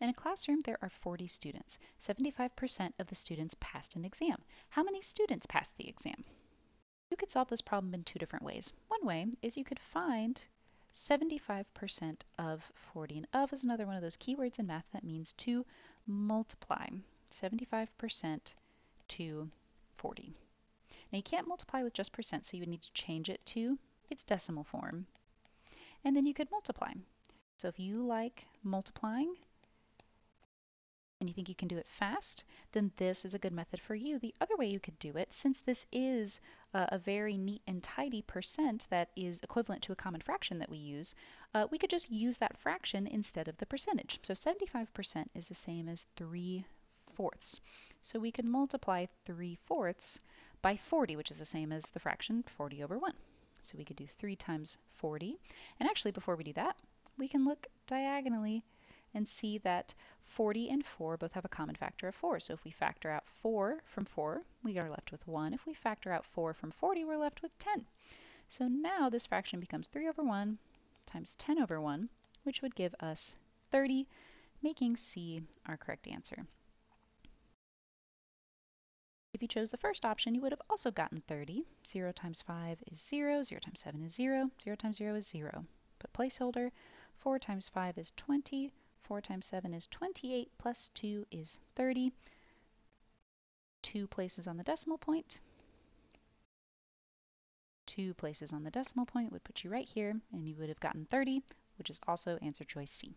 In a classroom, there are 40 students. 75% of the students passed an exam. How many students passed the exam? You could solve this problem in two different ways. One way is you could find 75% of 40. And of is another one of those keywords in math that means to multiply 75% to 40. Now you can't multiply with just percent, so you would need to change it to its decimal form. And then you could multiply. So if you like multiplying and you think you can do it fast, then this is a good method for you. The other way you could do it, since this is uh, a very neat and tidy percent that is equivalent to a common fraction that we use, uh, we could just use that fraction instead of the percentage. So 75% is the same as 3 fourths. So we could multiply 3 fourths by 40, which is the same as the fraction 40 over 1. So we could do 3 times 40. And actually, before we do that, we can look diagonally and see that 40 and 4 both have a common factor of 4. So if we factor out 4 from 4, we are left with 1. If we factor out 4 from 40, we're left with 10. So now this fraction becomes 3 over 1 times 10 over 1, which would give us 30, making C our correct answer. If you chose the first option, you would have also gotten 30. 0 times 5 is 0, 0 times 7 is 0, 0 times 0 is 0. Put placeholder, 4 times 5 is 20, 4 times 7 is 28, plus 2 is 30. Two places on the decimal point. Two places on the decimal point would put you right here, and you would have gotten 30, which is also answer choice C.